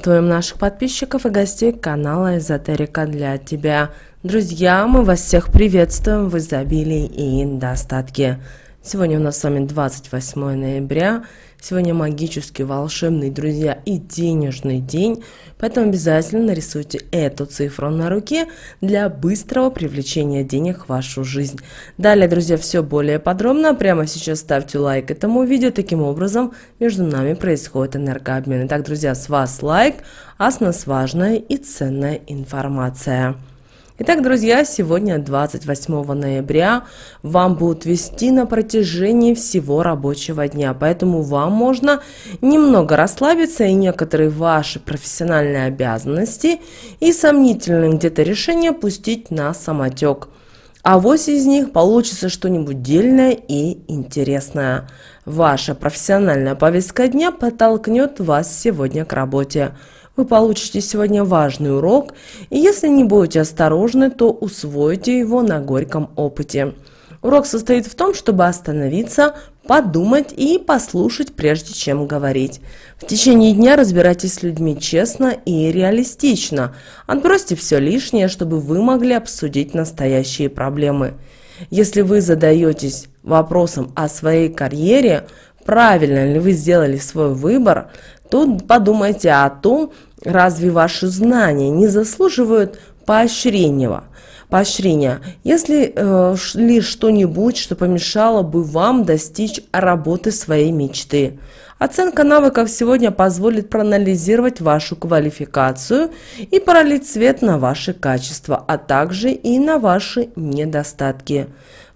Приветствуем наших подписчиков и гостей канала Эзотерика для тебя. Друзья, мы вас всех приветствуем в изобилии и достатке. Сегодня у нас с вами 28 ноября. Сегодня магический, волшебный, друзья, и денежный день. Поэтому обязательно нарисуйте эту цифру на руке для быстрого привлечения денег в вашу жизнь. Далее, друзья, все более подробно. Прямо сейчас ставьте лайк этому видео. Таким образом, между нами происходит энергообмен. Итак, друзья, с вас лайк, а с нас важная и ценная информация. Итак, друзья, сегодня 28 ноября вам будут вести на протяжении всего рабочего дня, поэтому вам можно немного расслабиться и некоторые ваши профессиональные обязанности и сомнительные где-то решения пустить на самотек. А вот из них получится что-нибудь дельное и интересное. Ваша профессиональная повестка дня подтолкнет вас сегодня к работе. Вы получите сегодня важный урок, и если не будете осторожны, то усвоите его на горьком опыте. Урок состоит в том, чтобы остановиться, подумать и послушать, прежде чем говорить. В течение дня разбирайтесь с людьми честно и реалистично. Отбросьте все лишнее, чтобы вы могли обсудить настоящие проблемы. Если вы задаетесь вопросом о своей карьере, правильно ли вы сделали свой выбор, Тут подумайте о том, разве ваши знания не заслуживают поощрения. Поощрения, если э, ли что-нибудь, что помешало бы вам достичь работы своей мечты. Оценка навыков сегодня позволит проанализировать вашу квалификацию и пролить свет на ваши качества, а также и на ваши недостатки.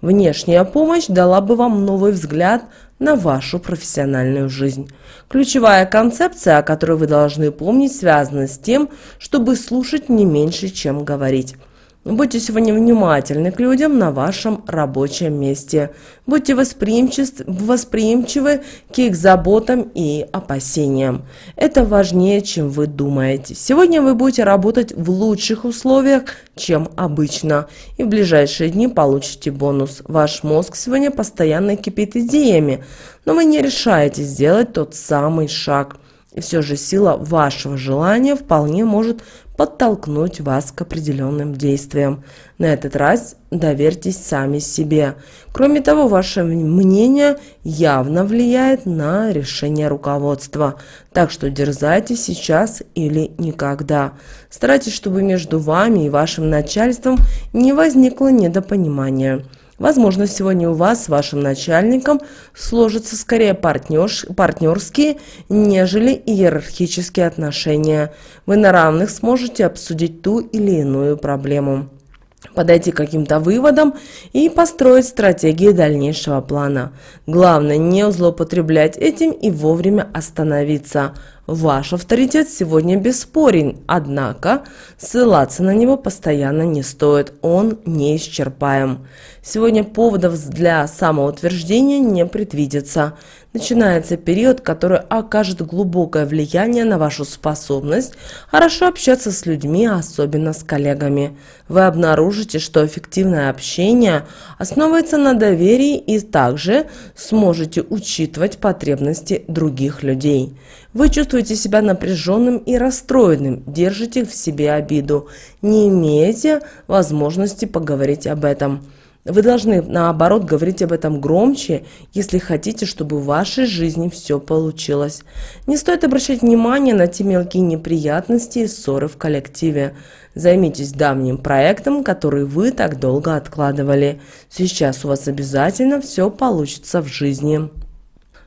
Внешняя помощь дала бы вам новый взгляд на вашу профессиональную жизнь. Ключевая концепция, о которой вы должны помнить, связана с тем, чтобы слушать не меньше, чем говорить. Будьте сегодня внимательны к людям на вашем рабочем месте. Будьте восприимчивы к их заботам и опасениям. Это важнее, чем вы думаете. Сегодня вы будете работать в лучших условиях, чем обычно. И в ближайшие дни получите бонус. Ваш мозг сегодня постоянно кипит идеями, но вы не решаете сделать тот самый шаг. Все же сила вашего желания вполне может подтолкнуть вас к определенным действиям. На этот раз доверьтесь сами себе. Кроме того, ваше мнение явно влияет на решение руководства. Так что дерзайте сейчас или никогда. Старайтесь, чтобы между вами и вашим начальством не возникло недопонимания. Возможно, сегодня у вас с вашим начальником сложатся скорее партнерш, партнерские, нежели иерархические отношения. Вы на равных сможете обсудить ту или иную проблему подойти к каким-то выводам и построить стратегии дальнейшего плана. Главное не злоупотреблять этим и вовремя остановиться. Ваш авторитет сегодня бесспорен, однако ссылаться на него постоянно не стоит, он неисчерпаем. Сегодня поводов для самоутверждения не предвидится. Начинается период, который окажет глубокое влияние на вашу способность хорошо общаться с людьми, особенно с коллегами. Вы обнаружите, что эффективное общение основывается на доверии и также сможете учитывать потребности других людей. Вы чувствуете себя напряженным и расстроенным, держите в себе обиду, не имеете возможности поговорить об этом. Вы должны, наоборот, говорить об этом громче, если хотите, чтобы в вашей жизни все получилось. Не стоит обращать внимание на те мелкие неприятности и ссоры в коллективе. Займитесь давним проектом, который вы так долго откладывали. Сейчас у вас обязательно все получится в жизни.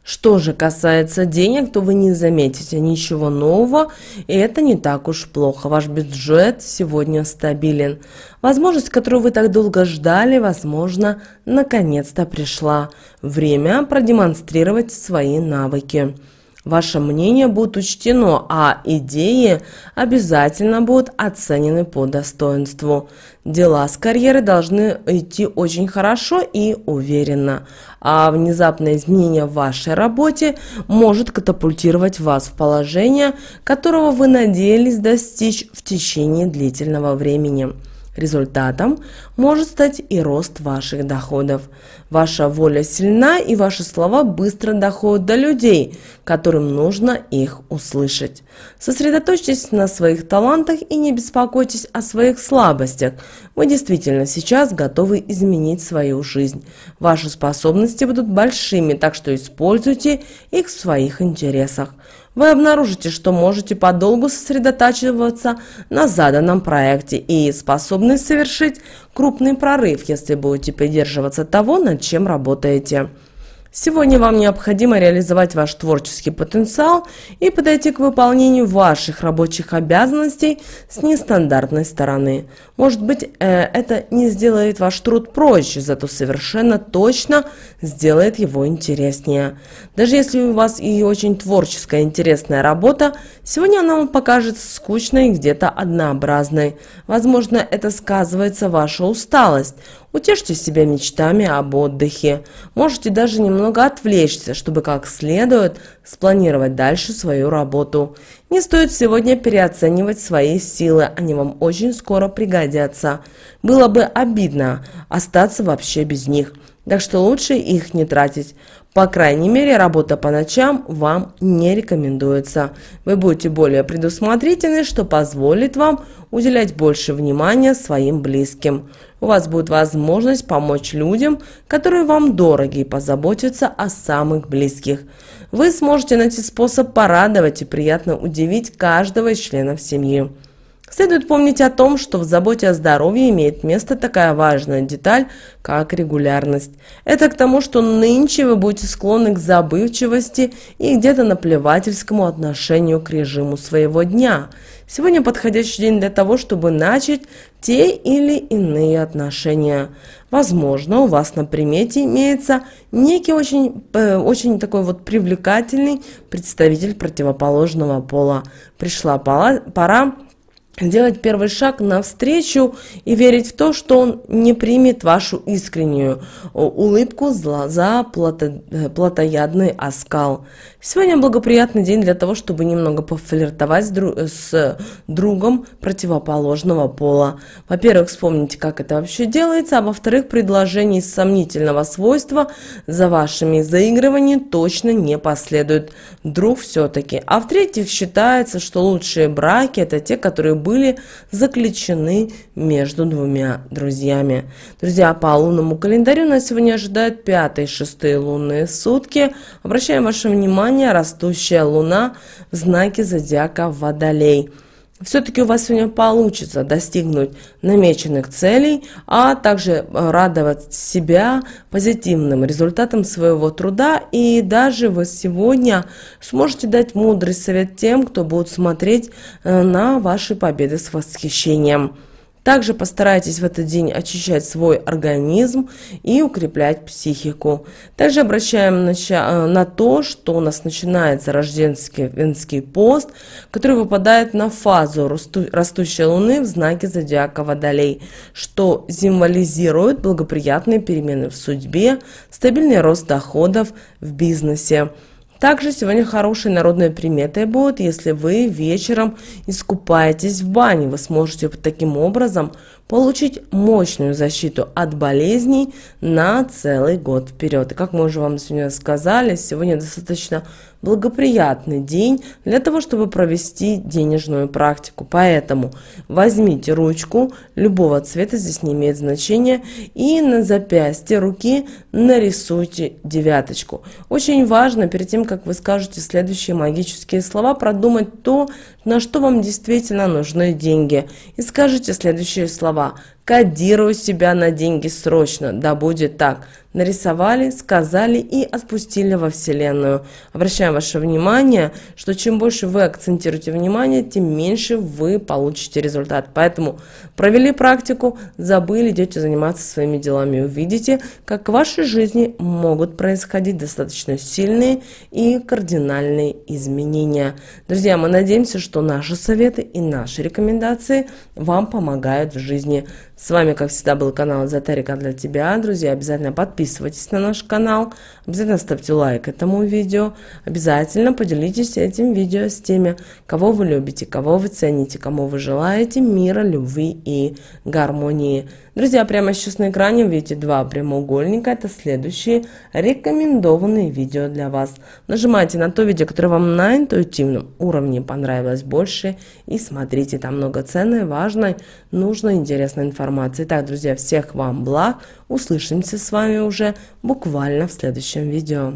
Что же касается денег, то вы не заметите ничего нового, и это не так уж плохо. Ваш бюджет сегодня стабилен. Возможность, которую вы так долго ждали, возможно, наконец-то пришла. Время продемонстрировать свои навыки. Ваше мнение будет учтено, а идеи обязательно будут оценены по достоинству. Дела с карьерой должны идти очень хорошо и уверенно, а внезапное изменение в вашей работе может катапультировать вас в положение, которого вы надеялись достичь в течение длительного времени. Результатом может стать и рост ваших доходов. Ваша воля сильна и ваши слова быстро доходят до людей, которым нужно их услышать. Сосредоточьтесь на своих талантах и не беспокойтесь о своих слабостях. Вы действительно сейчас готовы изменить свою жизнь. Ваши способности будут большими, так что используйте их в своих интересах вы обнаружите, что можете подолгу сосредотачиваться на заданном проекте и способны совершить крупный прорыв, если будете придерживаться того, над чем работаете. Сегодня вам необходимо реализовать ваш творческий потенциал и подойти к выполнению ваших рабочих обязанностей с нестандартной стороны. Может быть, э, это не сделает ваш труд проще, зато совершенно точно сделает его интереснее. Даже если у вас и очень творческая интересная работа, сегодня она вам покажется скучной и где-то однообразной. Возможно, это сказывается ваша усталость. Утешьте себя мечтами об отдыхе. Можете даже немного отвлечься, чтобы как следует спланировать дальше свою работу. Не стоит сегодня переоценивать свои силы, они вам очень скоро пригодятся. Было бы обидно остаться вообще без них, так что лучше их не тратить. По крайней мере, работа по ночам вам не рекомендуется. Вы будете более предусмотрительны, что позволит вам уделять больше внимания своим близким. У вас будет возможность помочь людям, которые вам дороги, и позаботиться о самых близких. Вы сможете найти способ порадовать и приятно удивить каждого из членов семьи. Следует помнить о том, что в заботе о здоровье имеет место такая важная деталь, как регулярность. Это к тому, что нынче вы будете склонны к забывчивости и где-то наплевательскому отношению к режиму своего дня. Сегодня подходящий день для того, чтобы начать те или иные отношения. Возможно, у вас на примете имеется некий очень, э, очень такой вот привлекательный представитель противоположного пола. Пришла пора делать первый шаг навстречу и верить в то, что он не примет вашу искреннюю улыбку за плато, э, плотоядный оскал. Сегодня благоприятный день для того, чтобы немного пофлиртовать с, друг, с другом противоположного пола. Во-первых, вспомните, как это вообще делается, а во-вторых, предложений сомнительного свойства за вашими заигрываниями точно не последует. Вдруг все-таки. А в-третьих, считается, что лучшие браки это те, которые были заключены между двумя друзьями. Друзья, по лунному календарю нас сегодня ожидают пятые и шестые лунные сутки. Обращаем ваше внимание, растущая луна в знаке зодиака Водолей – все-таки у вас сегодня получится достигнуть намеченных целей, а также э, радовать себя позитивным результатом своего труда. И даже вы сегодня сможете дать мудрый совет тем, кто будет смотреть э, на ваши победы с восхищением. Также постарайтесь в этот день очищать свой организм и укреплять психику. Также обращаем на, э, на то, что у нас начинается рождественский венский пост, который выпадает на фазу расту, растущей луны в знаке зодиака Водолей, что символизирует благоприятные перемены в судьбе, стабильный рост доходов в бизнесе. Также сегодня хорошей народной приметой будет, если вы вечером искупаетесь в бане. Вы сможете таким образом получить мощную защиту от болезней на целый год вперед. И как мы уже вам сегодня сказали, сегодня достаточно благоприятный день для того, чтобы провести денежную практику. Поэтому возьмите ручку любого цвета, здесь не имеет значения, и на запястье руки нарисуйте девяточку. Очень важно, перед тем, как вы скажете следующие магические слова, продумать то, на что вам действительно нужны деньги. И скажите следующие слова. 吧？Кодирую себя на деньги срочно, да будет так нарисовали, сказали и отпустили во Вселенную. Обращаем ваше внимание, что чем больше вы акцентируете внимание, тем меньше вы получите результат. Поэтому провели практику, забыли, идете заниматься своими делами. Увидите, как в вашей жизни могут происходить достаточно сильные и кардинальные изменения. Друзья, мы надеемся, что наши советы и наши рекомендации вам помогают в жизни. С вами, как всегда, был канал Эзотерика для тебя. Друзья, обязательно подписывайтесь на наш канал, обязательно ставьте лайк этому видео, обязательно поделитесь этим видео с теми, кого вы любите, кого вы цените, кому вы желаете мира, любви и гармонии. Друзья, прямо сейчас на экране видите два прямоугольника. Это следующие рекомендованные видео для вас. Нажимайте на то видео, которое вам на интуитивном уровне понравилось больше. И смотрите, там много ценной, важной, нужной, интересной информации. Итак, друзья, всех вам благ. Услышимся с вами уже буквально в следующем видео.